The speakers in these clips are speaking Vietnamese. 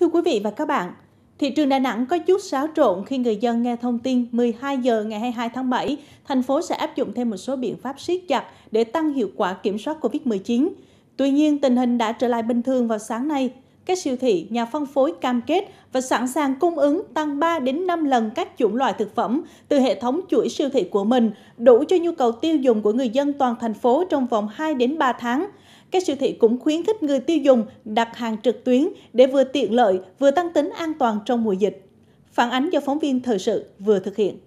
Thưa quý vị và các bạn, thị trường Đà Nẵng có chút xáo trộn khi người dân nghe thông tin 12 giờ ngày 22 tháng 7, thành phố sẽ áp dụng thêm một số biện pháp siết chặt để tăng hiệu quả kiểm soát COVID-19. Tuy nhiên, tình hình đã trở lại bình thường vào sáng nay. Các siêu thị, nhà phân phối cam kết và sẵn sàng cung ứng tăng 3 đến 5 lần các chủng loại thực phẩm từ hệ thống chuỗi siêu thị của mình, đủ cho nhu cầu tiêu dùng của người dân toàn thành phố trong vòng 2 đến 3 tháng các siêu thị cũng khuyến khích người tiêu dùng đặt hàng trực tuyến để vừa tiện lợi, vừa tăng tính an toàn trong mùa dịch. Phản ánh do phóng viên thời sự vừa thực hiện.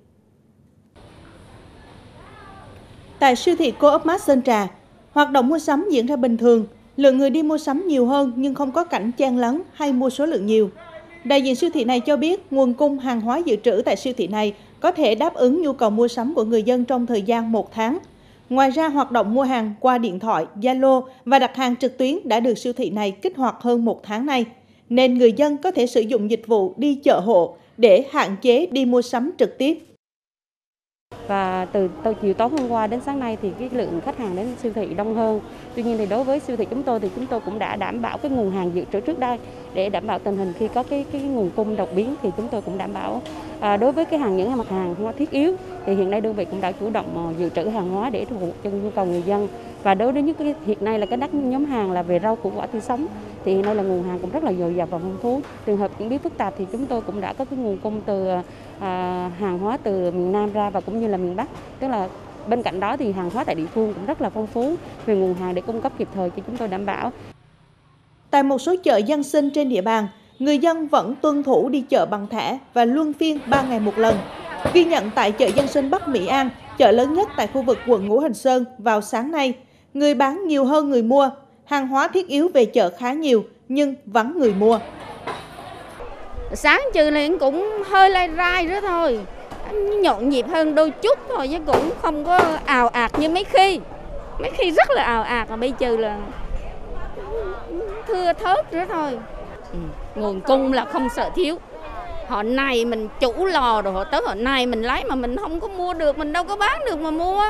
Tại siêu thị Co-op Mart Sơn Trà, hoạt động mua sắm diễn ra bình thường, lượng người đi mua sắm nhiều hơn nhưng không có cảnh chen lấn hay mua số lượng nhiều. Đại diện siêu thị này cho biết nguồn cung hàng hóa dự trữ tại siêu thị này có thể đáp ứng nhu cầu mua sắm của người dân trong thời gian một tháng – Ngoài ra, hoạt động mua hàng qua điện thoại, Zalo và đặt hàng trực tuyến đã được siêu thị này kích hoạt hơn một tháng nay, nên người dân có thể sử dụng dịch vụ đi chợ hộ để hạn chế đi mua sắm trực tiếp. Và từ, từ chiều tối hôm qua đến sáng nay thì cái lượng khách hàng đến siêu thị đông hơn. Tuy nhiên thì đối với siêu thị chúng tôi thì chúng tôi cũng đã đảm bảo cái nguồn hàng dự trữ trước đây để đảm bảo tình hình khi có cái cái nguồn cung đột biến thì chúng tôi cũng đảm bảo à, đối với cái hàng những mặt hàng hóa thiết yếu thì hiện nay đơn vị cũng đã chủ động ờ, dự trữ hàng hóa để phục vụ cho nhu cầu người dân. Và đối với những cái hiện nay là cái đất nhóm hàng là về rau củ quả tươi sống thì hiện nay là nguồn hàng cũng rất là dồi dào và phong phú. Trường hợp những biết phức tạp thì chúng tôi cũng đã có cái nguồn cung từ à, hàng hóa từ miền Nam ra và cũng như là miền Bắc. Tức là bên cạnh đó thì hàng hóa tại địa phương cũng rất là phong phú về nguồn hàng để cung cấp kịp thời cho chúng tôi đảm bảo. Tại một số chợ dân sinh trên địa bàn, người dân vẫn tuân thủ đi chợ bằng thẻ và luân phiên 3 ngày một lần. Ghi nhận tại chợ dân sinh Bắc Mỹ An, chợ lớn nhất tại khu vực quận Ngũ Hành Sơn vào sáng nay, người bán nhiều hơn người mua. Hàng hóa thiết yếu về chợ khá nhiều nhưng vắng người mua. Sáng trừ này cũng hơi lai rai nữa thôi, nhộn nhịp hơn đôi chút thôi chứ cũng không có ào ạt như mấy khi. Mấy khi rất là ào ạt mà bây giờ là thưa thớt nữa thôi ừ. nguồn cung là không sợ thiếu họ này mình chủ lò rồi họ tới họ này mình lấy mà mình không có mua được mình đâu có bán được mà mua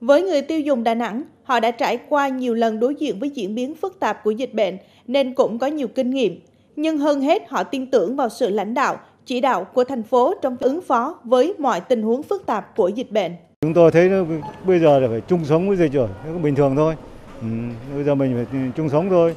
với người tiêu dùng Đà Nẵng, họ đã trải qua nhiều lần đối diện với diễn biến phức tạp của dịch bệnh nên cũng có nhiều kinh nghiệm. Nhưng hơn hết họ tin tưởng vào sự lãnh đạo, chỉ đạo của thành phố trong ứng phó với mọi tình huống phức tạp của dịch bệnh. Chúng tôi thấy bây giờ là phải chung sống với dịch rồi, bình thường thôi. Ừ, bây giờ mình phải chung sống thôi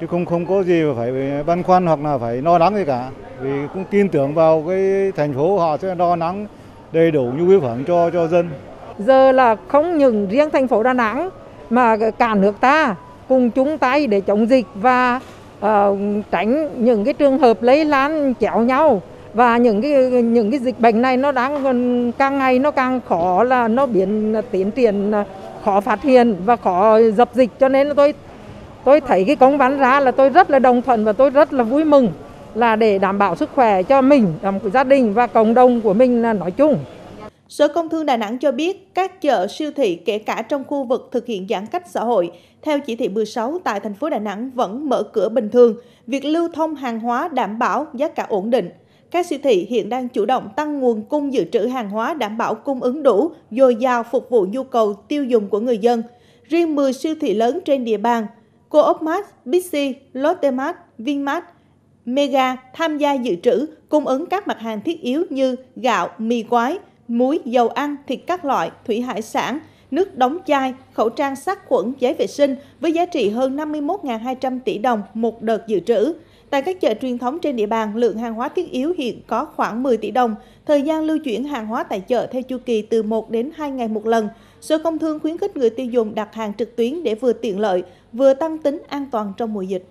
chứ không không có gì mà phải băn khoăn hoặc là phải lo lắng gì cả. Vì cũng tin tưởng vào cái thành phố họ sẽ lo lắng đầy đủ nhu yếu phẩm cho cho dân. Giờ là không những riêng thành phố Đà Nẵng mà cả nước ta cùng chung tay để chống dịch và uh, tránh những cái trường hợp lây lan chéo nhau. Và những cái những cái dịch bệnh này nó đang càng ngày nó càng khó là nó biến tiến triển ờ, khó phát hiện và khó dập dịch. Cho nên tôi tôi thấy cái công văn ra là tôi rất là đồng thuận và tôi rất là vui mừng là để đảm bảo sức khỏe cho mình, của gia đình và cộng đồng của mình nói chung. Sở Công Thương Đà Nẵng cho biết các chợ siêu thị kể cả trong khu vực thực hiện giãn cách xã hội theo chỉ thị 16 tại thành phố Đà Nẵng vẫn mở cửa bình thường, việc lưu thông hàng hóa đảm bảo giá cả ổn định. Các siêu thị hiện đang chủ động tăng nguồn cung dự trữ hàng hóa đảm bảo cung ứng đủ, dồi dào phục vụ nhu cầu tiêu dùng của người dân. Riêng 10 siêu thị lớn trên địa bàn Co-op Mart, Bixi, Lotte Mart, Vinmart, Mega tham gia dự trữ, cung ứng các mặt hàng thiết yếu như gạo, mì quái, muối, dầu ăn, thịt các loại, thủy hải sản, nước đóng chai, khẩu trang sát khuẩn, giấy vệ sinh với giá trị hơn 51.200 tỷ đồng một đợt dự trữ. Tại các chợ truyền thống trên địa bàn, lượng hàng hóa thiết yếu hiện có khoảng 10 tỷ đồng. Thời gian lưu chuyển hàng hóa tại chợ theo chu kỳ từ 1 đến 2 ngày một lần. Sở Công Thương khuyến khích người tiêu dùng đặt hàng trực tuyến để vừa tiện lợi, vừa tăng tính an toàn trong mùa dịch.